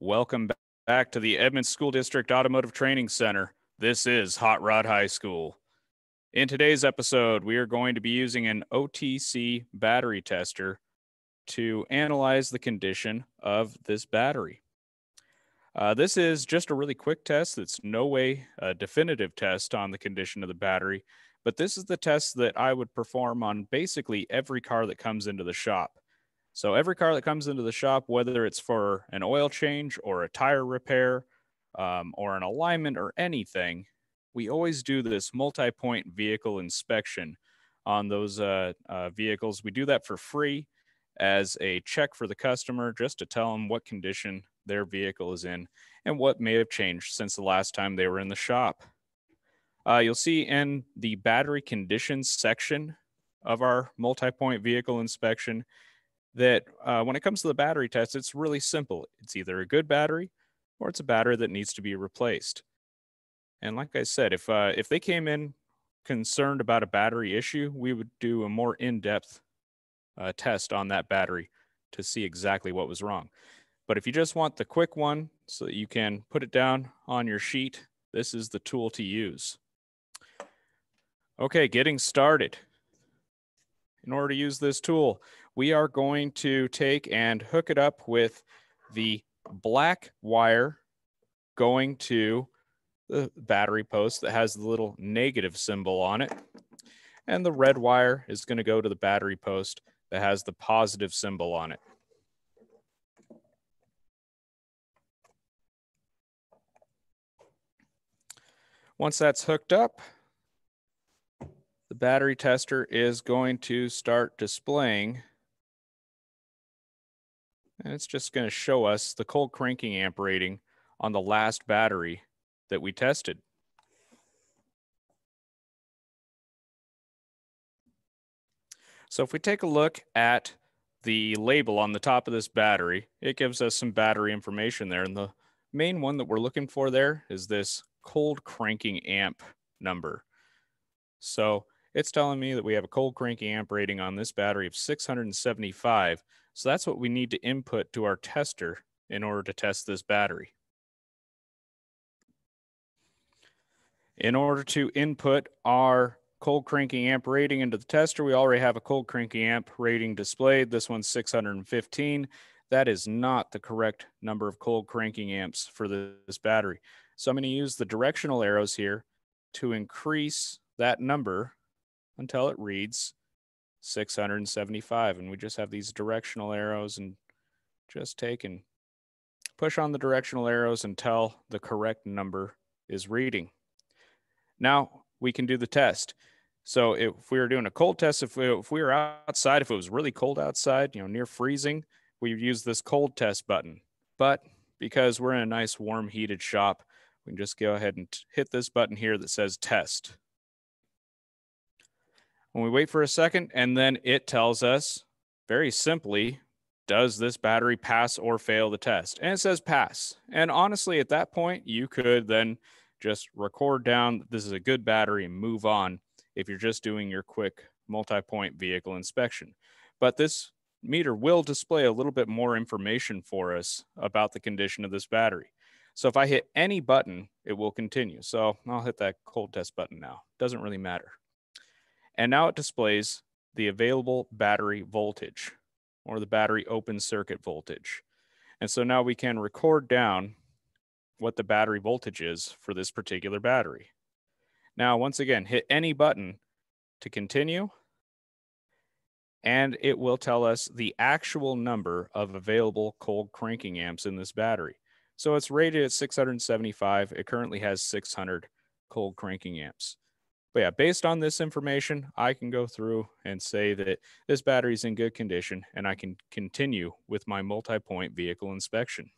Welcome back to the Edmonds School District Automotive Training Center. This is Hot Rod High School. In today's episode, we are going to be using an OTC battery tester to analyze the condition of this battery. Uh, this is just a really quick test. It's no way a definitive test on the condition of the battery, but this is the test that I would perform on basically every car that comes into the shop. So every car that comes into the shop, whether it's for an oil change or a tire repair um, or an alignment or anything, we always do this multi-point vehicle inspection on those uh, uh, vehicles. We do that for free as a check for the customer, just to tell them what condition their vehicle is in and what may have changed since the last time they were in the shop. Uh, you'll see in the battery conditions section of our multi-point vehicle inspection, that uh, when it comes to the battery test, it's really simple. It's either a good battery or it's a battery that needs to be replaced. And like I said, if uh, if they came in concerned about a battery issue, we would do a more in-depth uh, test on that battery to see exactly what was wrong. But if you just want the quick one so that you can put it down on your sheet, this is the tool to use. Okay, getting started. In order to use this tool, we are going to take and hook it up with the black wire going to the battery post that has the little negative symbol on it. And the red wire is going to go to the battery post that has the positive symbol on it. Once that's hooked up, the battery tester is going to start displaying and it's just going to show us the cold cranking amp rating on the last battery that we tested. So if we take a look at the label on the top of this battery, it gives us some battery information there. And the main one that we're looking for there is this cold cranking amp number. So it's telling me that we have a cold cranking amp rating on this battery of 675. So that's what we need to input to our tester in order to test this battery. In order to input our cold cranking amp rating into the tester, we already have a cold cranking amp rating displayed. This one's 615. That is not the correct number of cold cranking amps for this battery. So I'm going to use the directional arrows here to increase that number until it reads 675. And we just have these directional arrows and just take and push on the directional arrows until the correct number is reading. Now we can do the test. So if we were doing a cold test, if we, if we were outside, if it was really cold outside, you know, near freezing, we use this cold test button. But because we're in a nice warm heated shop, we can just go ahead and hit this button here that says test. When we wait for a second, and then it tells us very simply, does this battery pass or fail the test? And it says pass. And honestly, at that point, you could then just record down this is a good battery and move on if you're just doing your quick multi-point vehicle inspection. But this meter will display a little bit more information for us about the condition of this battery. So if I hit any button, it will continue. So I'll hit that cold test button now. Doesn't really matter. And now it displays the available battery voltage or the battery open circuit voltage. And so now we can record down what the battery voltage is for this particular battery. Now, once again, hit any button to continue, and it will tell us the actual number of available cold cranking amps in this battery. So it's rated at 675. It currently has 600 cold cranking amps. But yeah, based on this information, I can go through and say that this battery is in good condition and I can continue with my multi-point vehicle inspection.